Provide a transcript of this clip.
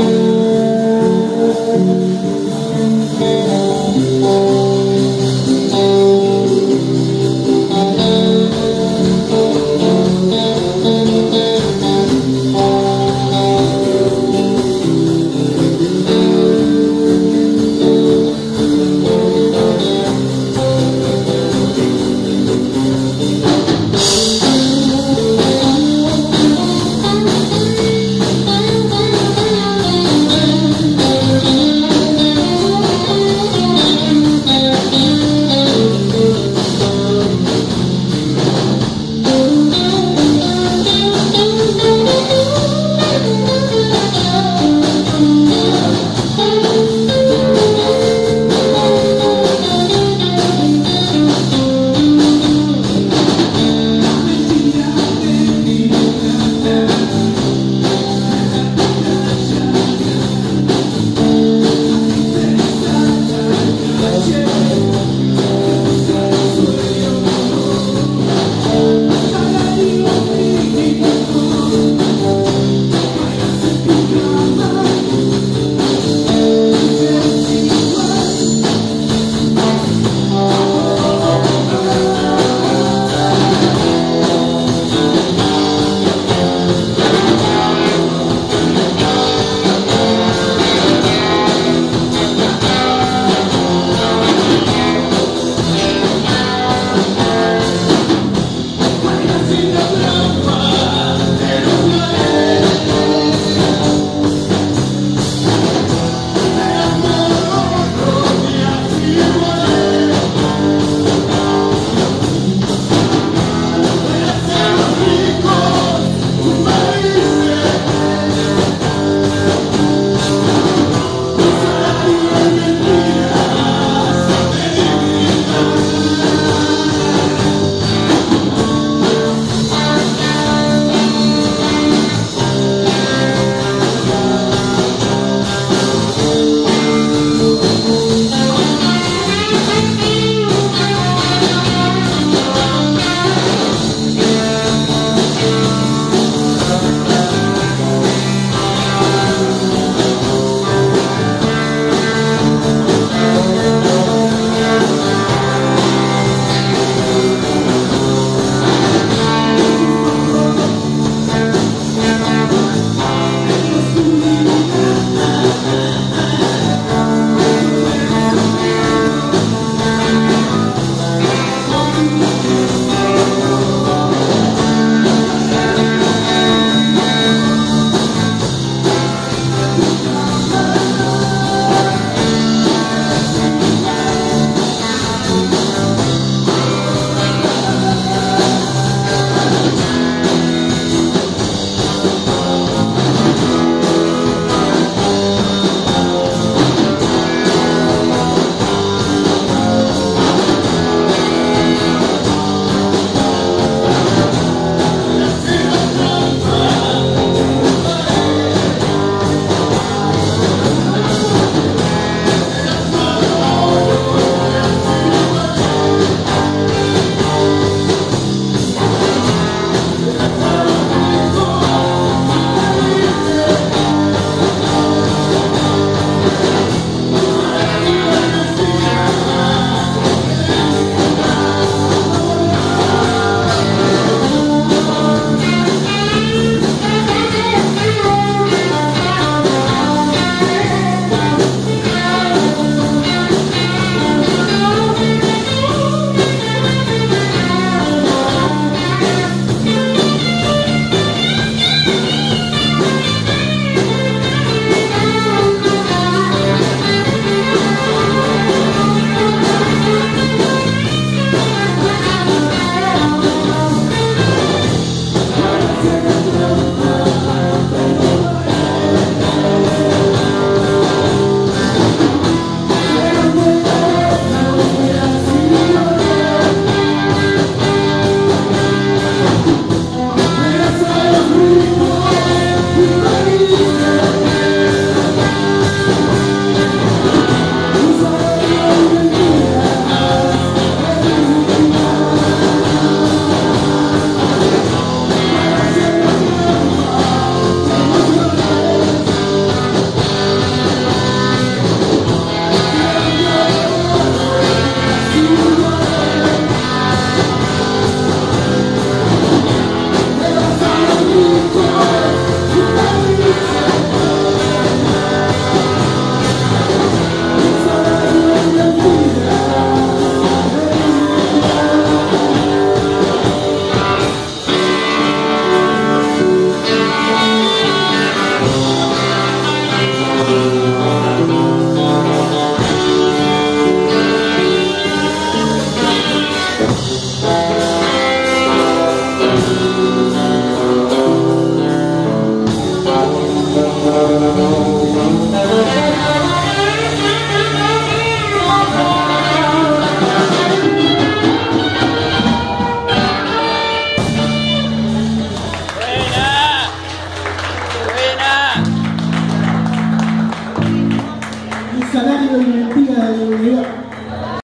You. Buena.